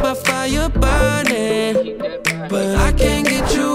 my fire burning. But I can't get you